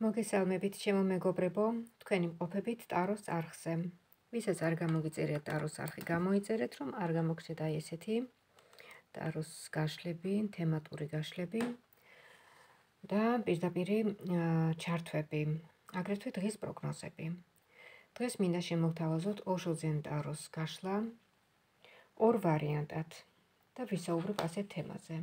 მოგესალმებით ჩემო მეგობრებო, თქვენი მყოფებით ტაროს არხზე. ვისაც არ გამოგიწერეთ ტაროს არხი, გამოიწერეთ, რომ არ გამოგჩნდა ესეთი ტაროს გაშლები, თემატური გაშლები და პირდაპირ ჩართვები, აგრეთვე დღის პროგნოზები. დღეს მინდა შემოვთავაზოთ ოშოძენ ტაროს გაშლა ორ ვარიანტად და ვისაუბრებ ასეთ თემაზე.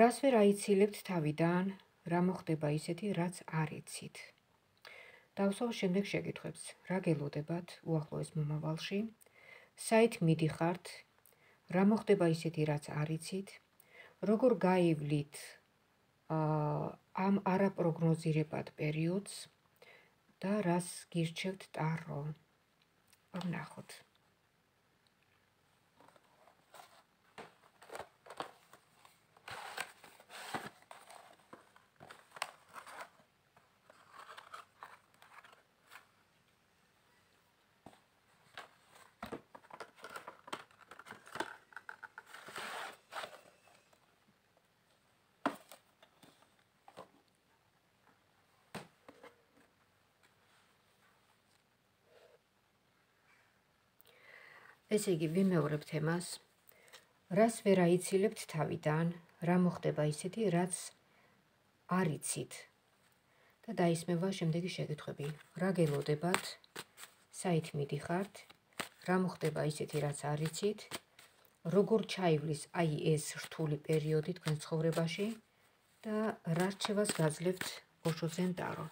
რას ვერ აიცილებთ თავიდან, რა მოხდება ისეთი, რაც არ იცით. დავსვავ შემდეგ შეკითხვებს. რა გელოდებათ უახლოეს მომავალში? საით მიდიხართ? რა მოხდება ისეთი, რაც არ იცით? როგორ გაივლით ამ არაპროგნოზირებად პერიოდს და რას გირჩევთ ტარო? ვნახოთ. ესე იგი, ვიმეორებ თემას. რას ვერ აიცილებთ თავიდან? რა მოხდება ისეთი, რაც არ იცით? და დაისმევა შემდეგი შეკითხვები. რა გელოდებათ? საით მიდიხართ? რა მოხდება ისეთი, რაც არ იცით? როგორ ჩაივლის აი ეს რთული პერიოდი თქვენ ცხოვრებაში და რა რჩევას გაძლევთ ოშოძენ ტარო?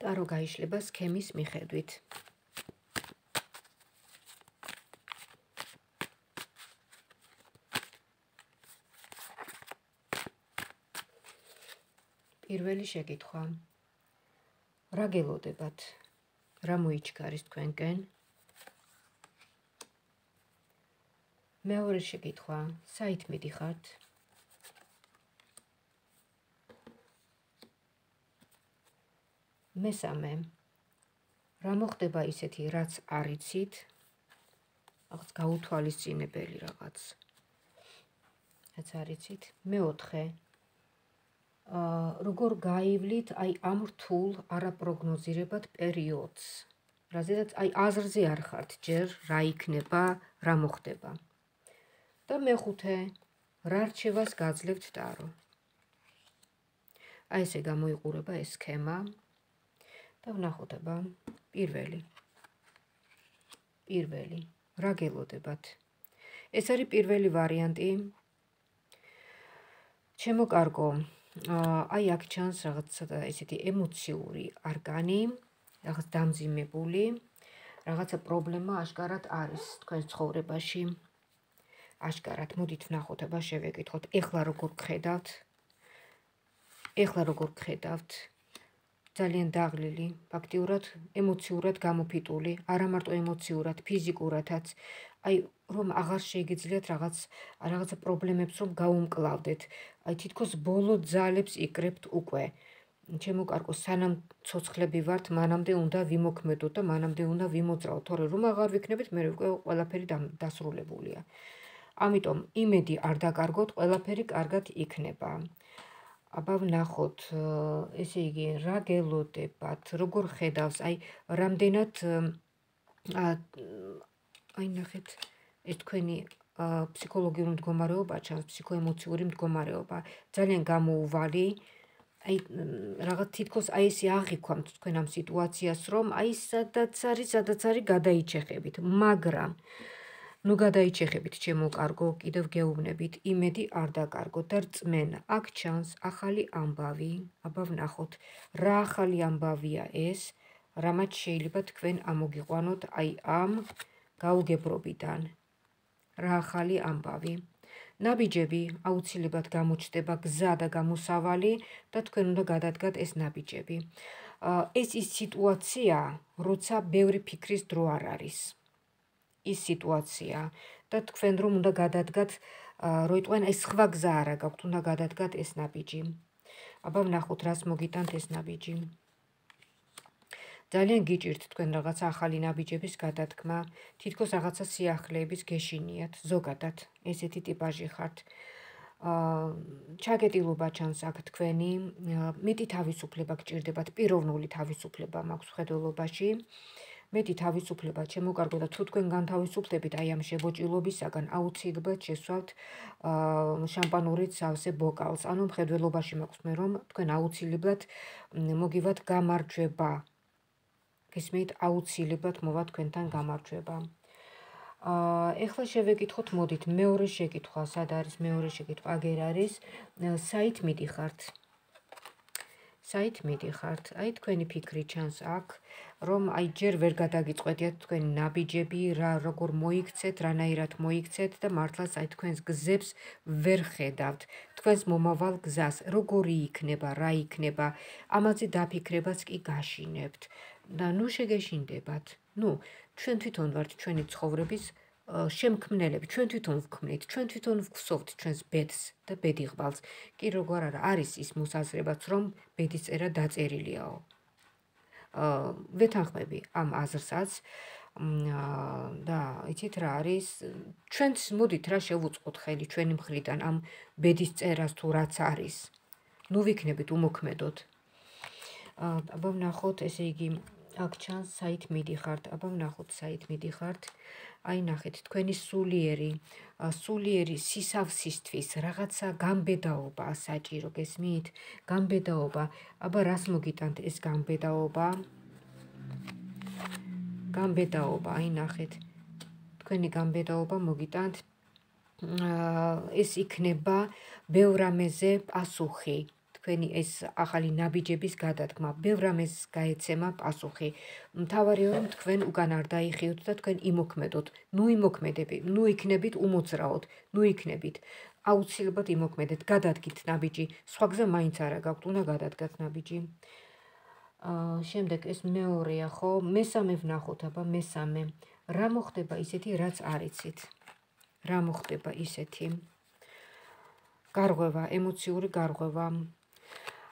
ტარო გაიშლება სქემის მიხედვით. პირველი შეკითხვა. რა გელოდებათ? რა მოიჩქარის თქვენკენ? მეორე შეკითხვა. საით მიდიხართ? მესამე. რა მოხდება ისეთი რაც არიცით რაღაც გაუთვალისწინებელი რაღაც. რაც არიცით მეოთხე. აა როგორ გაივლით აი ამ რთულ არაპროგნოზირებად პერიოდს? რაზედაც აი აზრზე არ ხართ ჯერ რა იქნება რა მოხდება. და მეხუთე რა რჩევას გაძლევთ ტარო აი ესე გამოიყურება ეს სქემა და ვნახოთ აბა. პირველი. პირველი. რა გელოდებათ? ეს არის პირველი ვარიანტი. ჩემო კარგო აი აქ ჩანს რაღაცა და ესეთი ემოციური არგანი რაღაც დამძიმებული რაღაცა პრობლემა აშკარად არის თქვენ ცხოვრებაში. აშკარად მოდით ვნახოთ აბა შევეკითხოთ. ეხლა როგორ გხედავთ ეხლა როგორ გხედავთ ძალიან დაღლილი, ფაქტიურად ემოციურად გამოფიტული, არა მარტო ემოციურად, ფიზიკურადაც. აი, რომ აღარ შეიგიძლიათ რაღაც რაღაცა პრობლემებს რომ გაუმკლავდეთ. აი, თითქოს ბოლო ძალებს იკრებთ უკვე. ჩემო კარგო, სანამ ცოცხლები ვართ, მანამდე უნდა ვიმოქმედოთ და მანამდე უნდა ვიმოძრაოთ, თორე რომ აღარ ვიქნებით, მე უკვე ყველაფერი დასრულებულია. ამიტომ იმედი არ დაკარგოთ, ყველაფერი კარგად იქნება. აბა ვნახოთ ესე იგი რა გელოდებათ როგორ ხედავს? აი რამდენად აი ნახეთ ეს თქვენი ფსიქოლოგიური მდგომარეობა ჩანს ფსიქოემოციური მდგომარეობა ძალიან გამოუვალი. აი რაღაც თითქოს აი ესე აღიქვამთ თქვენ ამ სიტუაციას რომ აი სადაც არის სადაც არის გადაიჩეხებით მაგრამ ნუ გადაიჩეხებით ჩემო კარგო, კიდევ გეუბნებით, იმედი არ დაკარგოთ და რწმენა. აქ ჩანს ახალი ამბავი. აბა ვნახოთ, რა ახალი ამბავია ეს, რამაც შეიძლება თქვენ ამოგიყვანოთ აი ამ გაუგებრობიდან. რა ახალი ამბავი? ნაბიჯები აუცილებლად გამოჩნდება გზა და გამოსავალი და თქვენ უნდა გადადგათ ეს ნაბიჯები. ეს ის სიტუაცია, როცა ბევრი ფიქრის დრო არ არის. ის სიტუაცია. და თქვენ რომ უნდა გადადგათ როიტყვენ ეს სხვა გზა არა გაქვთ უნდა გადადგათ ეს ნაბიჯი. აბა ვნახოთ რას მოგიტანთ ეს ნაბიჯი. ძალიან გიჭირთ თქვენ რაღაცა ახალი ნაბიჯების გადადგმა, თითქოს რაღაცა სიახლეების გეშინიათ, ზოგადად ესეთი ტიპაჟი ხართ. აა ჩაგეტილობა ჩანს აქ თქვენი, მეტი თავისუფლება გჭირდებათ, პიროვნული თავისუფლება მაქვს ხედველობაში. მეტი თავისუფლება შემოკარგო და თუ თქვენ განთავისუფლდებით აი ამ შებოჭილობისაგან აუცილებლად შესვავთ შამპანურით სავსე ბოკალს. ანუ მხედველობაში მაქვს მე რომ თქვენ აუცილებლად მოგივათ გამარჯვება. გესმით აუცილებლად მოვა თქვენთან გამარჯვება. აა ეხლა შევეკითხოთ, მოდით, მეორე შეკითხვა, სად არის მეორე შეკითხვა? აგერ არის საით მიდიხართ? საით მიდიხართ? აი თქვენი ფიქრი ჩანს აქ, რომ აი ჯერ ვერ გადაგიწყვეტიათ თქვენი ნაბიჯები, რა როგორ მოიქცეთ, რანაირად მოიქცეთ და მართლაც აი თქვენს გზებს ვერ ხედავთ. თქვენს მომავალ გზას, როგორი იქნება, რა იქნება, ამაზე დაფიქრებას კი გაშინებთ. და ნუ შეგეშინდებათ. ნუ ჩვენ თვითონ ვართ ჩვენი ცხოვრების შემქმნელები, ჩვენ თვითონ ვქმნით, ჩვენ თვითონ ვხსოვთ ჩვენს ბედს და ბედიღბალს. კი როგორ არა, არის ის მოსაზრებაც, რომ ბედის წერა დაწერილიაო. აა ვეთანხმები ამ აზრსაც. და იცით რა არის? ჩვენც მოდით რა შევუწყოთ ხელი ჩვენი მხრიდან ამ ბედის წერას თუ რაც არის. ნუ ვიქნებით უმოქმედოთ. აა ვნახოთ, ესე იგი აქ ჩანს საით მიდიხართ, აბა ვნახოთ საით მიდიხართ. აი ნახეთ, თქვენი სულიერი, სულიერი სისავსისთვის რაღაცა გამბედაობა საჭირო, გესმით? გამბედაობა. აბა რას მოგიტანთ ეს გამბედაობა? გამბედაობა, აი ნახეთ. თქვენი გამბედაობა მოგიტანთ ეს იქნება ბევრამეზე პასუხი. თქვენი ეს ახალი ნაბიჯების გადადგმა, ბევრ ამეს გაეცემა პასუხი. მთავარია რომ თქვენ უკან არ დაიხიოთ და თქვენ იმოქმედოთ. ნუ იმოქმედები, ნუ იქნებით უმოძრაოდ, ნუ იქნებით. აუცილებლად იმოქმედეთ, გადადგით ნაბიჯი. სხვა გზა მაინც არა გაქვთ, უნდა გადადგათ ნაბიჯი. აა შემდეგ ეს მეორეა, ხო? მესამე ვნახოთ, აბა მესამე. რა მოხდება ისეთი, რაც არიცით? რა მოხდება ისეთი? გარღვევა, ემოციური გარღვევა.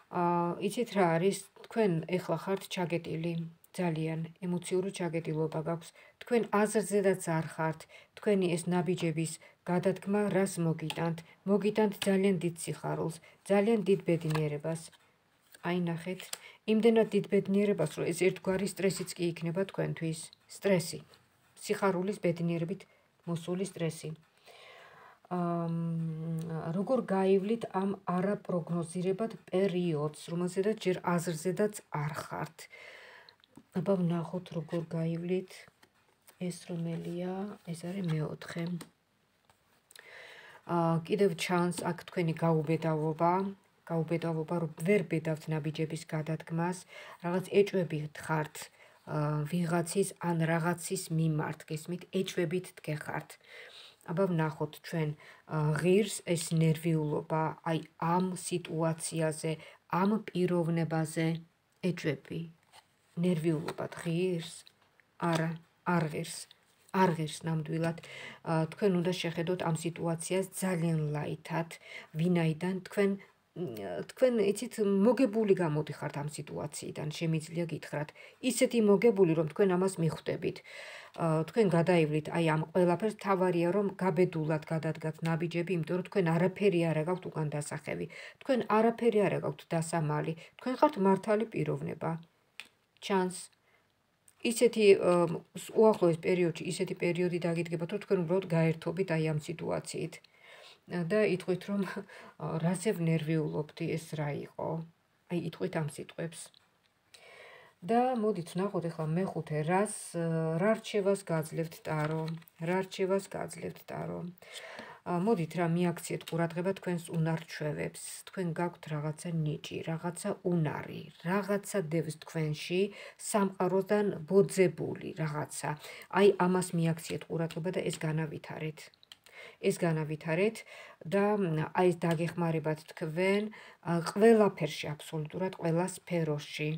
იცით რა არის? თქვენ ეხლა ხართ ჩაგეტილი ძალიან ემოციური ჩაგეტილობა გაქვს. თქვენ აზრზედაც არ ხართ. თქვენი ეს ნაბიჯების გადადგმა რას მოგიტანთ? მოგიტანთ ძალიან დიდ სიხარულს ძალიან დიდ ბედნიერებას. აი ნახეთ. იმდენად დიდ ბედნიერებას რომ ეს ერთგვარი სტრესიც კი იქნება თქვენთვის. სტრესი. სიხარულის ბედნიერებით მოსული სტრესი როგორ გაივლით ამ არაპროგნოზირებად პერიოდს, რომელზედაც ჯერ აზრზედაც არ ხართ. აბა ვნახოთ როგორ გაივლით. ეს რომელია? ეს არის მეოთხე. აა კიდევ ჩანს აქ თქვენი გაუბედავობა, გაუბედავობა, რომ ვერ ბედავთ ნაბიჯების გადადგმას, რაღაც ეჭვებით ხართ ვიღაცის ან რაღაცის მიმართ, გესმით, ეჭვებით დგეხართ. აა აბა ვნახოთ ჩვენ ღირს ეს ნერვიულობა აი ამ სიტუაციაზე ამ პიროვნებაზე. ეჭვები. ნერვიულობა ღირს არა არ ღირს არ ღირს ნამდვილად. თქვენ უნდა შეხედოთ ამ სიტუაციას ძალიან ლაითად. ვინაიდან თქვენ თქვენ იცით მოგებული გამოდიხართ ამ სიტუაციიდან შემიძლია გითხრათ. ისეთი მოგებული რომ თქვენ ამას მიხვდებით თქვენ გადაივლით აი ამ ყველაფერს თავარია რომ გაბედულად გადადგათ ნაბიჯები იმიტომ რომ თქვენ არაფერი არ გაქვთ უკან დასახევი. თქვენ არაფერი არ გაქვთ დასამალი. თქვენ ხართ მართალი პიროვნება. ჩანს. ისეთი უახლოეს პერიოდში ისეთი პერიოდი დაგიდგებათ რომ თქვენ უბრალოდ გაერთობით აი ამ სიტუაციით. და იტყვით რომ რაზე ნერვიულობდი ეს რა იყო? აი იტყვით ამ სიტყვებს და მოდით ნახოთ ახლა მეხუთე რას რა რჩევას გაძლევთ ტარო? რა რჩევას გაძლევთ ტარო? მოდით რა მიაქციეთ ყურადღება თქვენს უნარჩვევებს. თქვენ გაქვთ რაღაცა ნიჭი რაღაცა უნარი რაღაცა დევს თქვენში სამყაროდან ბოძებული რაღაცა. აი ამას მიაქციეთ ყურადღება და ეს განავითარეთ. ეს განავითარეთ და აი ეს დაგეხმარებათ თქვენ ყველაფერში აბსოლუტურად ყველა სფეროში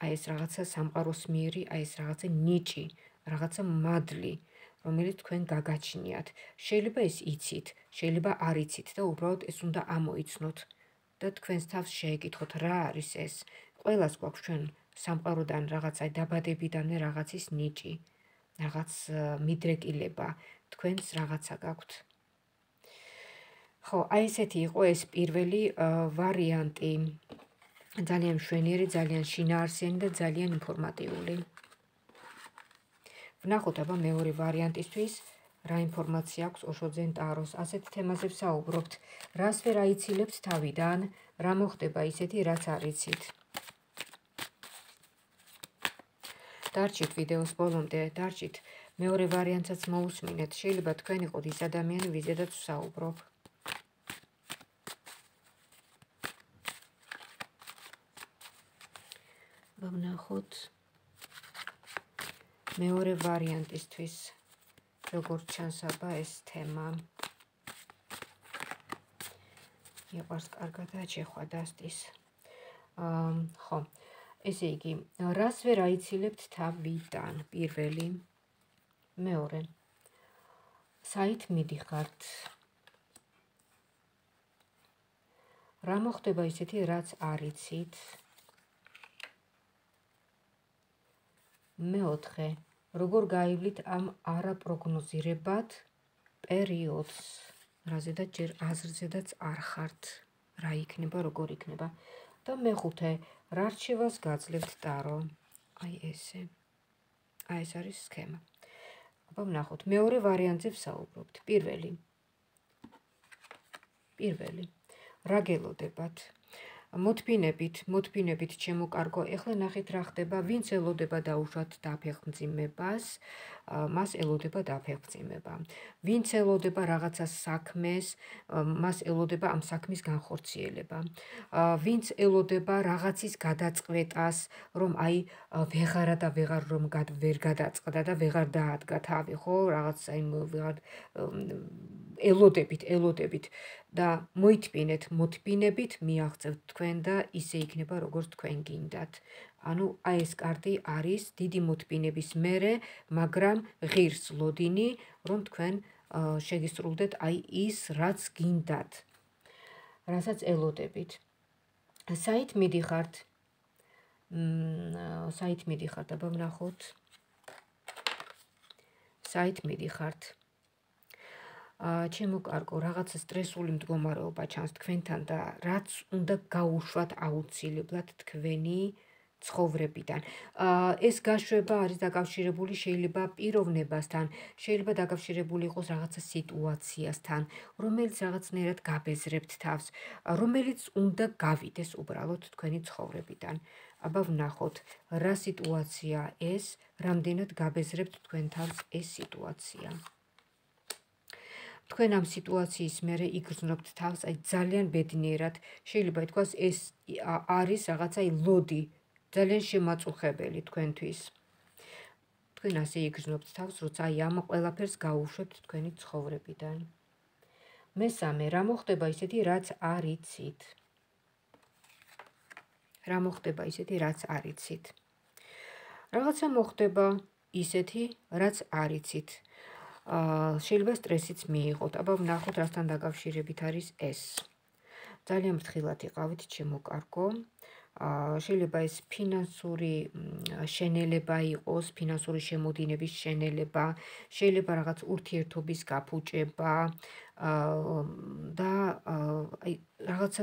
აი ეს რაღაცა სამყაროს მიერი, აი ეს რაღაცა ნიჭი, რაღაცა მადლი, რომელიც თქვენ გაგაჩნიათ. შეიძლება ეს იცით, შეიძლება არ იცით და უბრალოდ ეს უნდა ამოიცნოთ და თქვენს თავს შეეკითხოთ, რა არის ეს? ყველას გვაქვს ჩვენ სამყაროდან რაღაცა დაბადებიდანვე რაღაცის ნიჭი რაღაც მიდრეკილება თქვენს რაღაცა გაქვთ ხო აი ესეთი იყო ეს პირველი ვარიანტი ძალიან მშვენიერი ძალიან შინაარსიანი და ძალიან ინფორმატიული. ვნახოთ აბა მეორე ვარიანტისთვის რა ინფორმაცია აქვს ოშოძენ ტაროს. ასეთ თემაზე ვსაუბრობთ რას ვერ აიცილებთ თავიდან რა მოხდება ისეთი რაც არიცით დარჩით ვიდეოს ბოლომდე. დარჩით. მეორე ვარიანტსაც მოусმინეთ. შეიძლება თქვენ იყოთ ის ადამიანი ვიზედაც ვსაუბრობ ვნახოთ მეორე ვარიანტისთვის როგორც ჩანს აბა ეს თემა. იყავს კარგად აჩეხვა დასტის. აა ხო. ესე იგი რას ვერ აიცილებთ თავიდან? პირველი. მეორე. საით მიდიხართ? რა მოხდება ისეთი რაც არიცით მეოთხე როგორ გაივლით ამ არაპროგნოზირებად პერიოდს, რაზედაც ჯერ აზრზედაც არ ხართ, რა იქნება, როგორ იქნება. და მეხუთე, რა რჩევას გაძლევთ ტარო? აი ესე. აი ეს არის სქემა. აბა ვნახოთ, მეორე ვარიანტზე ვსაუბრობთ. პირველი. პირველი. რა გელოდებათ? მოთბინებით, მოთბინებით ჩემო კარგო, ეხლა ნახეთ რა ხდება, ვინც ელოდება დაუშვათ დაფეხმძიმებას, მას ელოდება დაფეხმძიმება. ვინც ელოდება რაღაცა საქმეს, მას ელოდება ამ საქმის განხორციელება. ვინც ელოდება რაღაცის გადაწყვეტას, რომ აი ვეღარა და ვეღარ რომ ვერ გადაწყდა და ვეღარ დაადგა თავი, ხო, რაღაც აი ვეღარ ელოდებით, ელოდებით და მოითბინეთ, მოთბინებით მიაღწევთ თქვენ და ისე იქნება როგორც თქვენ გინდათ. ანუ აი ეს კარტი არის დიდი მოთბინების მერე, მაგრამ ღირს ლოდინი, რომ თქვენ შეგისრულდეთ აი ის, რაც გინდათ. რასაც ელოდებით. საით მიდიხართ? მ საით მიდიხართ, აბა ვნახოთ. საით მიდიხართ? აა ჩემო კარგო, რაღაცა სტრესული მდგომარეობა ჩანს თქვენთან და რაც უნდა გაუშვათ აუცილებლად თქვენი ცხოვრებიდან. ეს გაშვება არის დაკავშირებული შეიძლება პიროვნებასთან, შეიძლება დაკავშირებული იყოს რაღაცა სიტუაციასთან, რომელიც რაღაცნაირად გაბეზრებთ თავს, რომელიც უნდა გავიდეს უბრალოდ თქვენი ცხოვრებიდან. აბა ვნახოთ, რა სიტუაცია ეს, რამდენად გაბეზრებთ თქვენ თავს ეს სიტუაცია. თქვენ ამ სიტუაციის მერე იგრძნობთ თავს, აი ძალიან ბედნიერად, შეიძლება ითქვას ეს არის რაღაცა ლოდი, ძალიან შემაწუხებელი თქვენთვის. თქვენ ასე იგრძნობთ თავს, როცა აი ამ ყველაფერს გაუშვებთ თქვენი ცხოვრებიდან. მესამე, რა მოხდება ისეთი, რაც არიცით? რა მოხდება ისეთი, რაც არიცით? რაღაცა მოხდება ისეთი, რაც არიცით. აა შეიძლება სტრესიც მიიღოთ. აბა ვნახოთ, რასთან დაკავშირებით არის ეს. ძალიან ფრთხილად იყავით, ჩემო კარგო. შეიძლება ეს ფინანსური შენელება იყოს, ფინანსური შემოდინების შენელება, შეიძლება რაღაც ურთიერთობის გაფუჭება და აი რაღაცა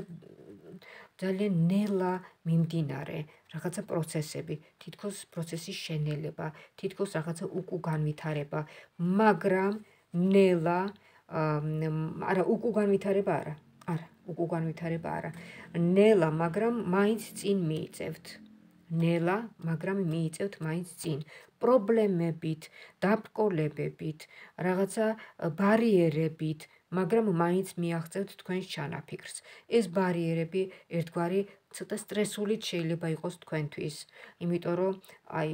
ძალიან ნელა მიმდინარე, რაღაცა პროცესები, თითქოს პროცესის შენელება, თითქოს რაღაცა უკუ განვითარება, მაგრამ ნელა არა უკუ განვითარება არა, არა უკუგან ვითარება არა. ნელა, მაგრამ მაინც წინ მიიწევთ. ნელა, მაგრამ მიიწევთ მაინც წინ. პრობლემებით, დაბრკოლებებით, რაღაცა ბარიერებით, მაგრამ მაინც მიაღწევთ თქვენს ჩანაფიქრს. ეს ბარიერები ერთგვარი ცოტა სტრესულიც შეიძლება იყოს თქვენთვის. იმიტომ რომ აი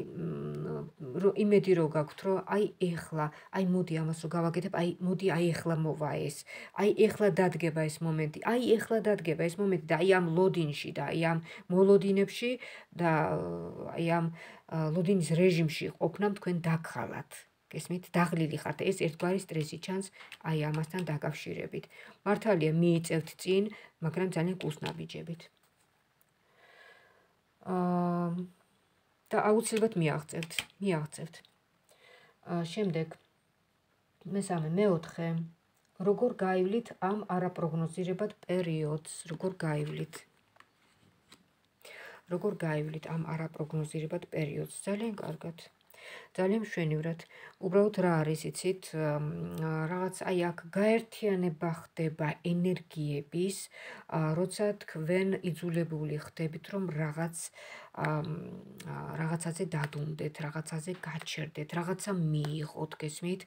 იმედი რო გაქვთ, რომ აი ეხლა, აი მოდი ამას რო გავაკეთებ, აი მოდი აი ეხლა მოვა ეს. აი ეხლა დადგება ეს მომენტი. აი ეხლა დადგება ეს მომენტი და აი ამ ლოდინში და აი ამ მოლოდინებში და აი ამ ლოდინის რეჟიმში ყოფნამ თქვენ დაგხალათ. გესმით, დაღლილი ხართ. ეს ერთგვარი სტრესი ჩანს აი ამასთან დაკავშირებით. მართალია მიიწევთ წინ, მაგრამ ძალიან კუსნაბიჯებით. აა და აუცილებლად მიაღწევთ, მიაღწევთ. აა შემდეგ მესამე, მეოთხე. როგორ გაივლით ამ არაპროგნოზირებად პერიოდს? როგორ გაივლით? როგორ გაივლით ამ არაპროგნოზირებად პერიოდს? ძალიან კარგად. ძალიან მშვენივრად. უბრალოდ რა არის, იცით, რაღაც აი აქ გაერთიანება ხდება ენერგიების, როცა თქვენ იძულებული ხდებით, რომ რაღაც რაღაცაზე დადუნდეთ, რაღაცაზე გაჩერდეთ, რაღაცა მიიღოთ, გესმით?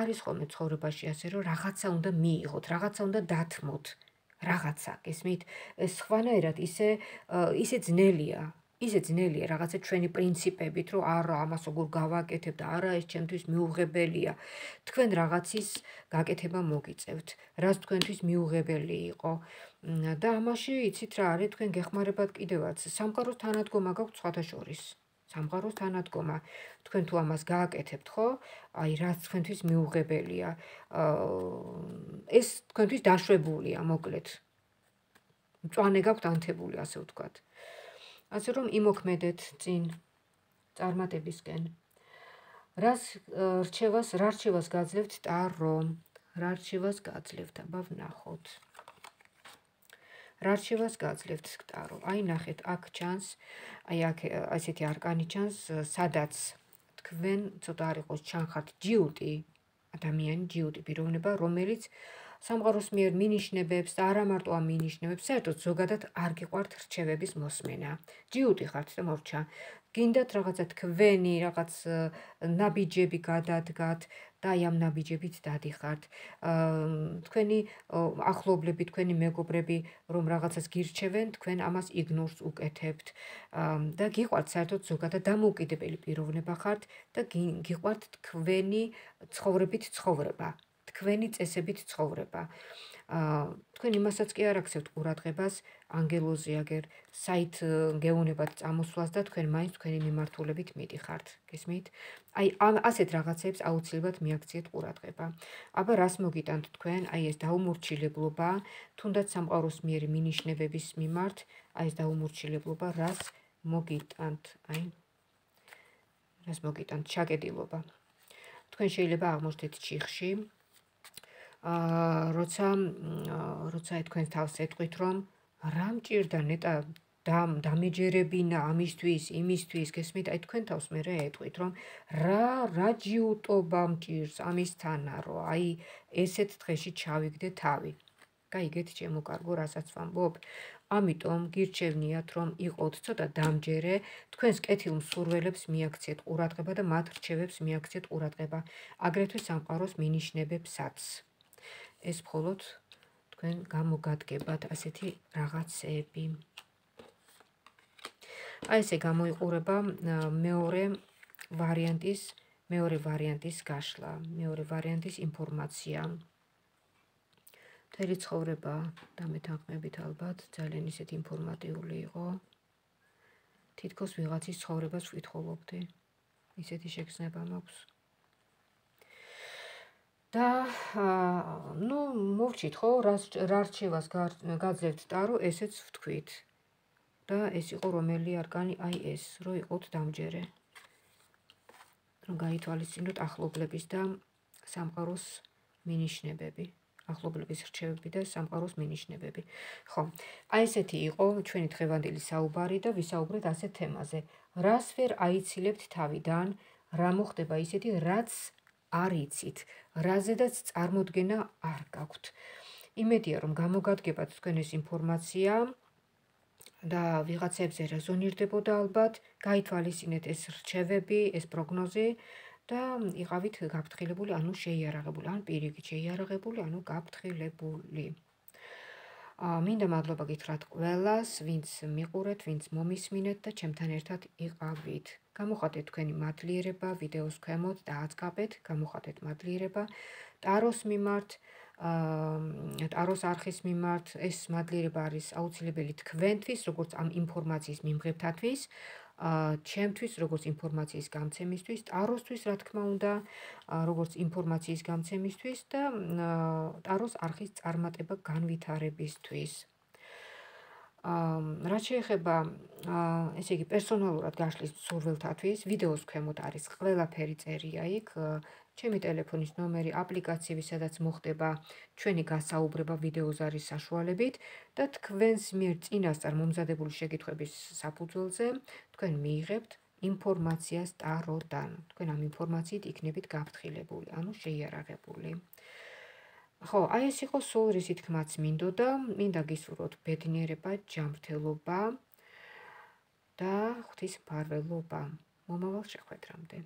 არის ხოლმე ცხოვრებაში ასე, რომ რაღაცა უნდა მიიღოთ, რაღაცა უნდა დათმოთ. რაღაცა, გესმით? ეს სხვანაირად ისე ისე ძნელია, ისე ძნელია რაღაცა ჩვენი პრინციპებით, რომ არა, ამას როგორ გავაკეთებ და არა, ეს ჩემთვის მიუღებელია. თქვენ რაღაცის გაკეთება მოგიწევთ, რაც თქვენთვის მიუღებელი იყო. და ამაში იცით რა არის, თქვენ გეხმარებათ კიდევაც. სამყაროს თანადგომა გაქვთ სხვათა შორის. სამყაროს თანადგომა. თქვენ თუ ამას გააკეთებთ, ხო? აი, რაც თქვენთვის მიუღებელია. ეს თქვენთვის დაშვებულია, მოკლედ. მწვანე გაქვთ ანთებული, ასე ვთქვათ. აა ასე რომ იმოქმედეთ წინ წარმატებისკენ. რას რჩევას, რა რჩევას გაძლევთ ტარო? რა რჩევას გაძლევთ? აბა ვნახოთ. რა რჩევას გაძლევთ ტარო? აი ნახეთ, აქ ჩანს, აი აქ ასეთი არკანი ჩანს, სადაც თქვენ ცოტა არ იყოს ჩანხართ ჯიუტი, ადამიანი ჯიუტი პიროვნება, რომელიც სამყაროს მიერ მინიშნებებს და არა მარტო ამ მინიშნებებს, საერთოდ ზოგადად არ გიყვართ რჩევების მოსმენა. ჯიუტი ხართ და მორჩა. გინდათ რაღაცა თქვენი რაღაც ნაბიჯები გადადგათ და აი ამ ნაბიჯებით დადიხართ. თქვენი ახლობლები, თქვენი მეგობრები რომ რაღაცას გირჩევენ, თქვენ ამას იგნორს უკეთებთ. და გიყვართ საერთოდ ზოგადად დამოუკიდებელი პიროვნება ხართ და გიყვართ თქვენი ცხოვრებით ცხოვრება. თქვენი წესებით ცხოვრება. აა თქვენ იმასაც კი არ აქცევთ ყურადღებას ანგელოზი აგერ საით გეუნებათ წამოსვლას და თქვენ მაინც თქვენი მიმართულებით მიდიხართ. გესმით? აი ასეთ რაღაცებს აუცილებლად მიაქციეთ ყურადღება. აბა რას მოგიტანთ თქვენ? აი ეს დაუმორჩილებლობა, თუნდაც სამყაროს მიერ მინიშნებების მიმართ, აი ეს დაუმორჩილებლობა რას მოგიტანთ? აი რას მოგიტანთ? ჩაკეტილობა. თქვენ შეიძლება აღმოჩნდეთ ჩიხში, აა როცა როცა თქვენ თავს ეთქვით რომ რა მჭირდა ნეტა დამ დამეჯერებინა ამისთვის იმისთვის გესმით? აი თქვენ თავს მე რა ეთქვით რომ რა რა ჯიუტობა მჭირს ამისთანა რომ აი ესეთ დღეში ჩავიგდე თავი? გაიგეთ ჩემო კარგო რასაც ვამბობ. ამიტომ გირჩევნიათ რომ იყოთ ცოტა დამჯერე. თქვენს კეთილ მსურველებს მიაქციეთ ყურადღება და მათ რჩევებს მიაქციეთ ყურადღება. აგრეთვე სამყაროს მინიშნებებსაც ეს მხოლოდ თქვენ გამოგადგებათ ასეთი რაღაცეები. აი ესე გამოიყურება მეორე ვარიანტის, მეორე ვარიანტის გაშლა, მეორე ვარიანტის ინფორმაცია. თერი ცხოვრება და მეთანხმებით ალბათ ძალიან ისეთ ინფორმატიული იყო. თითქოს ვიღაცის ცხოვრებას ვითხოვობდი. ისეთი შეგრძნება მაქვს. და ნუ მოვჭით ხო რა რჩევას გაძლევთ ტარო ესეც ვთქვით. და ეს იყო რომელი არკანი აი ეს რო იყოთ დამჯერე. რომ გაითვალისწინოთ ახლობლების და სამყაროს მინიშნებები. ახლობლების რჩევები და სამყაროს მინიშნებები. ხო აი ესეთი იყო ჩვენი დღევანდელი საუბარი და ვისაუბრეთ ასეთ თემაზე. რას ვერ აიცილებთ თავიდან? რა მოხდება ისეთი რაც არ იცით, რაზედაც წარმოდგენა არ გაქვთ. იმედია რომ გამოგადგებათ თქვენ ეს ინფორმაცია და ვიღაცებზე რეზონირდებოდა ალბათ, გაითვალისწინეთ ეს რჩევები, ეს პროგნოზი და იყავით გაფრთხილებული, ანუ შეიარაღებული, ან პირიქით შეიარაღებული, ანუ გაფრთხილებული. აა მინდა მადლობა გითხრათ ყველას, ვინც მიყურეთ, ვინც მომისმინეთ და ჩემთან ერთად იყავით. გამოხატეთ თქვენი მადლიერება ვიდეოს ქვემოთ და აწკაპეთ, გამოხატეთ მადლიერება ტაროს მიმართ, აა ტაროს არხის მიმართ. ეს მადლიერება არის აუცილებელი თქვენთვის, როგორც ამ ინფორმაციის მიმღებთათვის, აა ჩემთვის, როგორც ინფორმაციის გამცემისთვის, ტაროსთვის, რა თქმა უნდა, როგორც ინფორმაციის გამცემისთვის და ტაროს არხის წარმატება განვითარებისთვის. შეეხება აა ესე იგი პერსონალურად გაშლის სურვილთათვის ვიდეოს ქვემოთ არის ყველაფერი წერია იქ ჩემი ტელეფონის ნომერი აპლიკაციები სადაც მოხდება ჩვენი გასაუბრება ვიდეოზარის საშუალებით და თქვენს მიერ წინასწარ მომზადებული შეკითხვების საფუძველზე თქვენ მიიღებთ ინფორმაციას ტაროდან. თქვენ ამ ინფორმაციით იქნებით გაფრთხილებული ანუ შეიარაღებული ხო, აი ეს იყო სულ რისი თქმაც მინდოდა, მინდა გისურვოთ ბედნიერება, ჯანმრთელობა და ღვთის მფარველობა. მომავალ შეხვედრამდე.